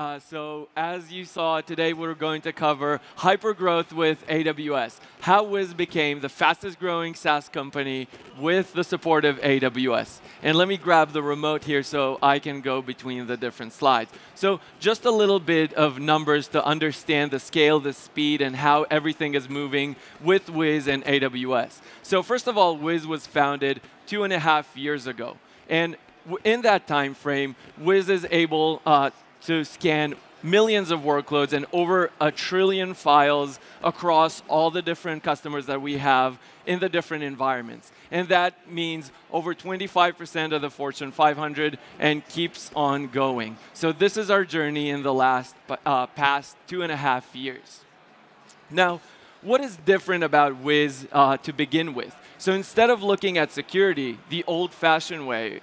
Uh, so as you saw today, we're going to cover hypergrowth with AWS, how Wiz became the fastest growing SaaS company with the support of AWS. And let me grab the remote here so I can go between the different slides. So just a little bit of numbers to understand the scale, the speed, and how everything is moving with Wiz and AWS. So first of all, Wiz was founded two and a half years ago. And in that time frame, Wiz is able uh, to scan millions of workloads and over a trillion files across all the different customers that we have in the different environments. And that means over 25% of the Fortune 500 and keeps on going. So this is our journey in the last uh, past two and a half years. Now, what is different about Wiz uh, to begin with? So instead of looking at security the old-fashioned way,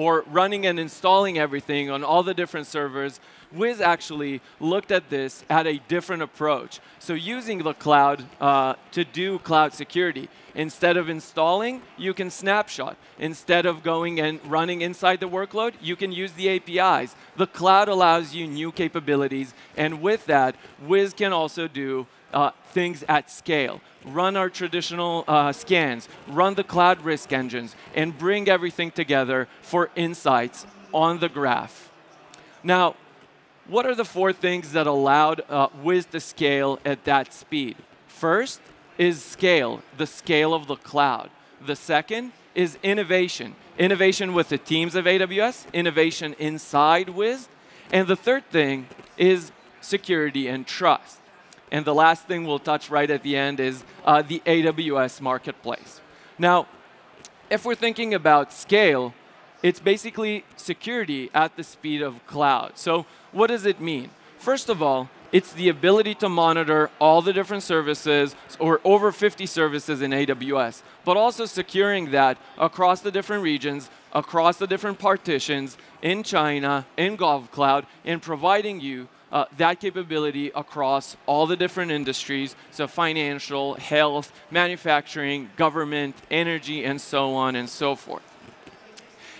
or running and installing everything on all the different servers, Wiz actually looked at this at a different approach. So using the cloud uh, to do cloud security. Instead of installing, you can snapshot. Instead of going and running inside the workload, you can use the APIs. The cloud allows you new capabilities, and with that, Wiz can also do uh, things at scale. Run our traditional uh, scans, run the cloud risk engines, and bring everything together for insights on the graph. Now, what are the four things that allowed uh, Wiz to scale at that speed? First is scale, the scale of the cloud. The second is innovation, innovation with the teams of AWS, innovation inside Wiz. And the third thing is security and trust. And the last thing we'll touch right at the end is uh, the AWS marketplace. Now, if we're thinking about scale, it's basically security at the speed of cloud. So what does it mean? First of all, it's the ability to monitor all the different services, or over 50 services in AWS, but also securing that across the different regions, across the different partitions in China, in GovCloud, and providing you uh, that capability across all the different industries, so financial, health, manufacturing, government, energy, and so on and so forth.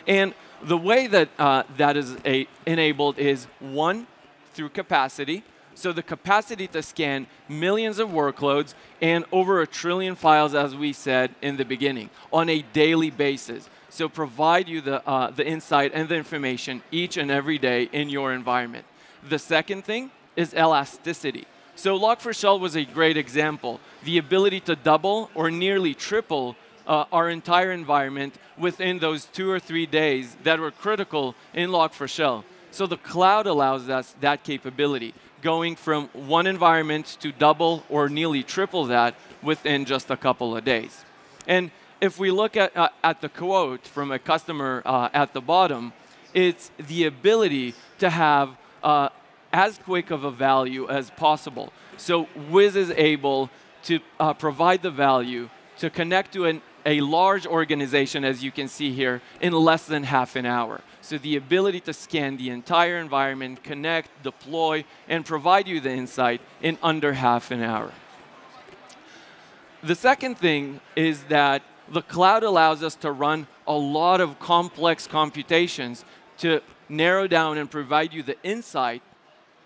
And the way that uh, that is enabled is one, through capacity. So the capacity to scan millions of workloads and over a trillion files, as we said in the beginning, on a daily basis. So provide you the, uh, the insight and the information each and every day in your environment. The second thing is elasticity. So Log4Shell was a great example. The ability to double or nearly triple uh, our entire environment within those two or three days that were critical in Log4Shell. So the cloud allows us that capability, going from one environment to double or nearly triple that within just a couple of days. And if we look at, uh, at the quote from a customer uh, at the bottom, it's the ability to have uh, as quick of a value as possible. So Wiz is able to uh, provide the value to connect to an, a large organization, as you can see here, in less than half an hour. So the ability to scan the entire environment, connect, deploy, and provide you the insight in under half an hour. The second thing is that the cloud allows us to run a lot of complex computations to narrow down and provide you the insight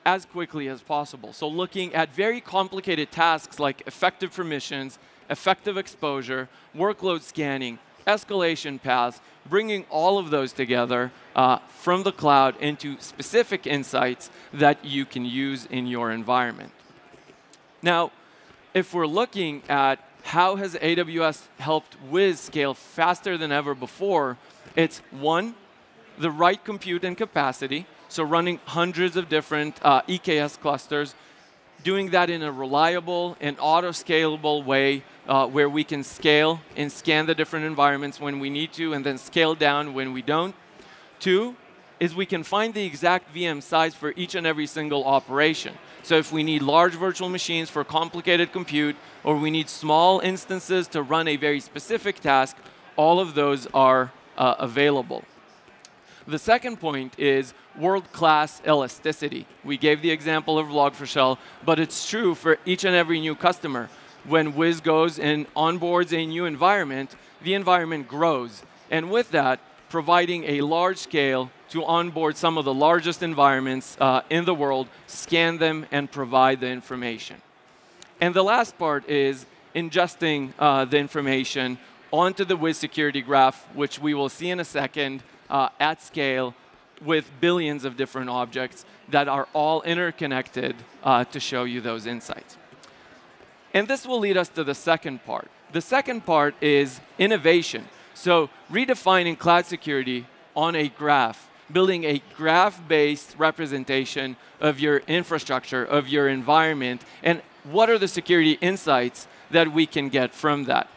as quickly as possible. So looking at very complicated tasks like effective permissions, effective exposure, workload scanning, escalation paths, bringing all of those together uh, from the cloud into specific insights that you can use in your environment. Now, if we're looking at how has AWS helped Wiz scale faster than ever before, it's one, the right compute and capacity, so running hundreds of different uh, EKS clusters, doing that in a reliable and auto-scalable way uh, where we can scale and scan the different environments when we need to and then scale down when we don't. Two is we can find the exact VM size for each and every single operation. So if we need large virtual machines for complicated compute, or we need small instances to run a very specific task, all of those are uh, available. The second point is world-class elasticity. We gave the example of Log4Shell, but it's true for each and every new customer. When Wiz goes and onboards a new environment, the environment grows. And with that, providing a large scale to onboard some of the largest environments uh, in the world, scan them, and provide the information. And the last part is ingesting uh, the information onto the Wiz security graph, which we will see in a second uh, at scale with billions of different objects that are all interconnected uh, to show you those insights. And this will lead us to the second part. The second part is innovation. So redefining cloud security on a graph, building a graph-based representation of your infrastructure, of your environment, and what are the security insights that we can get from that.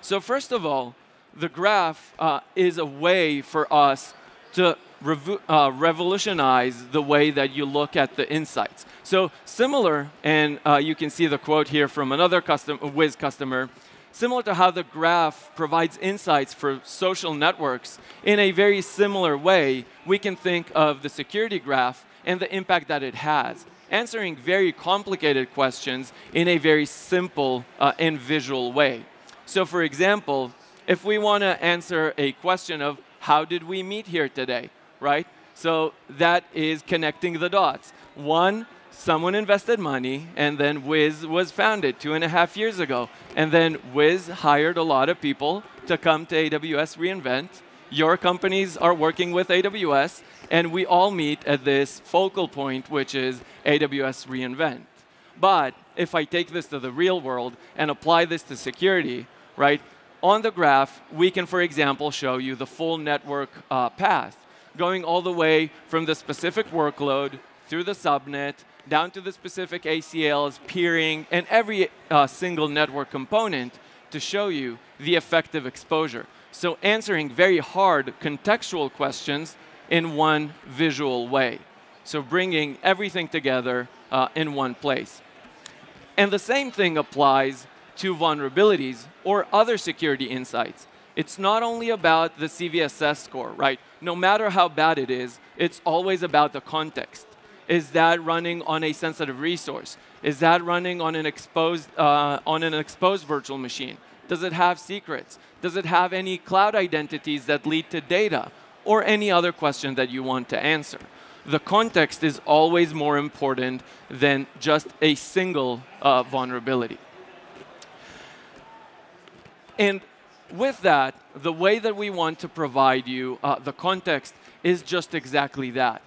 So first of all, the graph uh, is a way for us to uh, revolutionize the way that you look at the insights. So similar, and uh, you can see the quote here from another custom, Wiz customer, similar to how the graph provides insights for social networks, in a very similar way, we can think of the security graph and the impact that it has, answering very complicated questions in a very simple uh, and visual way. So for example, if we want to answer a question of how did we meet here today, right? So that is connecting the dots. One, someone invested money, and then Wiz was founded two and a half years ago. And then Wiz hired a lot of people to come to AWS reInvent. Your companies are working with AWS, and we all meet at this focal point, which is AWS reInvent. But if I take this to the real world and apply this to security, right, on the graph, we can, for example, show you the full network uh, path, going all the way from the specific workload through the subnet, down to the specific ACLs, peering, and every uh, single network component to show you the effective exposure. So answering very hard contextual questions in one visual way. So bringing everything together uh, in one place. And the same thing applies to vulnerabilities or other security insights. It's not only about the CVSS score, right? No matter how bad it is, it's always about the context. Is that running on a sensitive resource? Is that running on an exposed, uh, on an exposed virtual machine? Does it have secrets? Does it have any cloud identities that lead to data? Or any other question that you want to answer. The context is always more important than just a single uh, vulnerability. And with that, the way that we want to provide you uh, the context is just exactly that.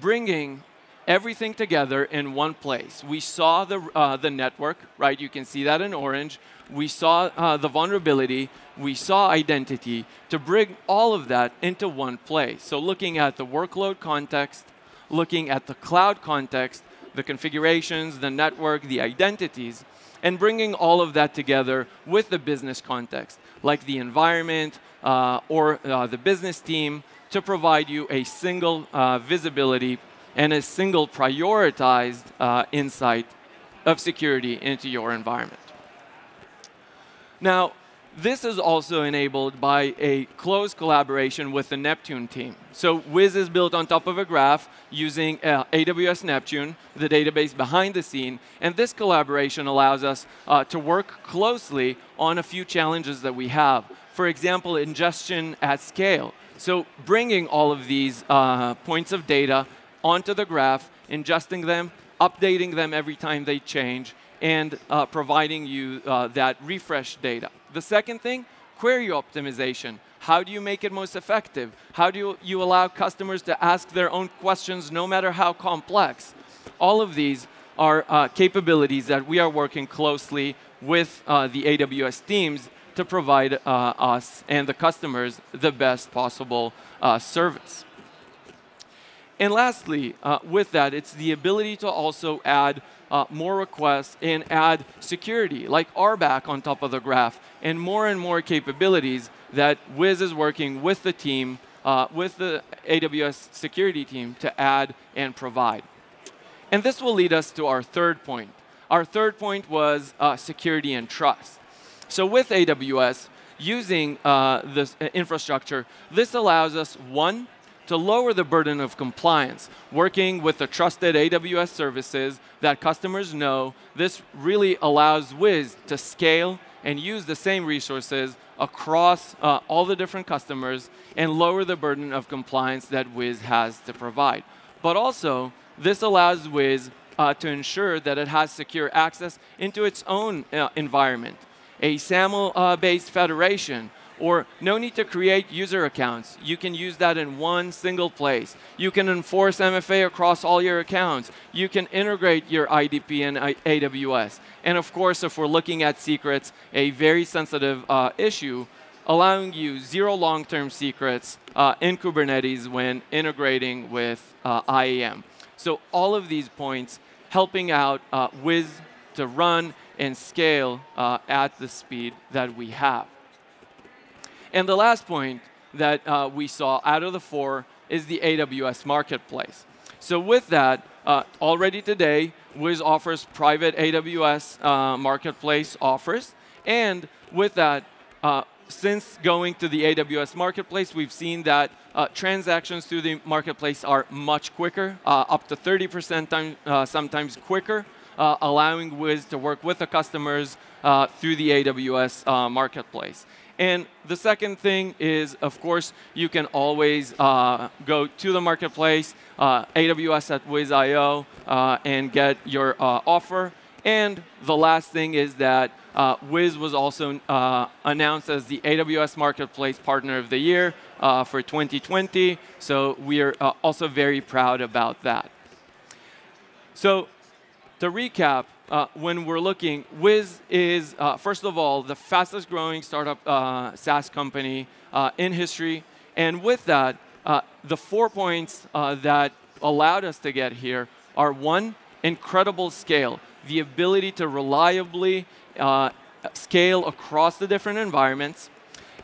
Bringing everything together in one place. We saw the, uh, the network, right? You can see that in orange. We saw uh, the vulnerability. We saw identity to bring all of that into one place. So looking at the workload context, looking at the cloud context, the configurations, the network, the identities, and bringing all of that together with the business context, like the environment uh, or uh, the business team, to provide you a single uh, visibility and a single prioritized uh, insight of security into your environment. Now, this is also enabled by a close collaboration with the Neptune team. So Wiz is built on top of a graph using uh, AWS Neptune, the database behind the scene, and this collaboration allows us uh, to work closely on a few challenges that we have. For example, ingestion at scale. So bringing all of these uh, points of data onto the graph, ingesting them, updating them every time they change, and uh, providing you uh, that refresh data. The second thing, query optimization. How do you make it most effective? How do you, you allow customers to ask their own questions no matter how complex? All of these are uh, capabilities that we are working closely with uh, the AWS teams to provide uh, us and the customers the best possible uh, service. And lastly, uh, with that, it's the ability to also add uh, more requests and add security, like RBAC on top of the graph, and more and more capabilities that Wiz is working with the team, uh, with the AWS security team to add and provide. And this will lead us to our third point. Our third point was uh, security and trust. So with AWS, using uh, this uh, infrastructure, this allows us, one, to lower the burden of compliance, working with the trusted AWS services that customers know. This really allows Wiz to scale and use the same resources across uh, all the different customers and lower the burden of compliance that Wiz has to provide. But also, this allows Wiz uh, to ensure that it has secure access into its own uh, environment. A SAML-based uh, federation or no need to create user accounts. You can use that in one single place. You can enforce MFA across all your accounts. You can integrate your IDP and AWS. And of course, if we're looking at secrets, a very sensitive uh, issue, allowing you zero long-term secrets uh, in Kubernetes when integrating with uh, IAM. So all of these points helping out uh, Wiz to run and scale uh, at the speed that we have. And the last point that uh, we saw out of the four is the AWS Marketplace. So with that, uh, already today, Wiz offers private AWS uh, Marketplace offers. And with that, uh, since going to the AWS Marketplace, we've seen that uh, transactions through the marketplace are much quicker, uh, up to 30% time, uh, sometimes quicker, uh, allowing Wiz to work with the customers uh, through the AWS Marketplace. And the second thing is, of course, you can always uh, go to the marketplace, uh, AWS at Wiz.io, uh, and get your uh, offer. And the last thing is that uh, Wiz was also uh, announced as the AWS Marketplace Partner of the Year for 2020. So we are also very proud about that. So to recap, uh, when we're looking, Wiz is, uh, first of all, the fastest growing startup uh, SaaS company uh, in history. And with that, uh, the four points uh, that allowed us to get here are one, incredible scale, the ability to reliably scale across the different environments.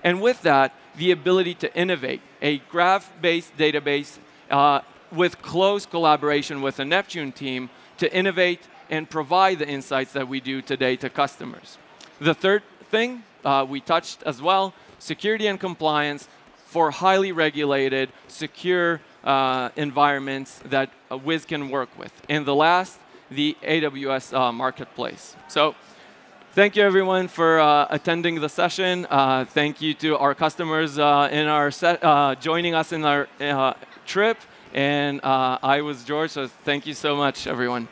And with that, the ability to innovate, a graph-based database with close collaboration with the Neptune team to innovate and provide the insights that we do today to customers. The third thing uh, we touched as well, security and compliance for highly regulated, secure uh, environments that Wiz can work with. And the last, the AWS uh, marketplace. So thank you everyone for uh, attending the session. Uh, thank you to our customers uh, in our set, uh, joining us in our trip. And I was George, so thank you so much, everyone.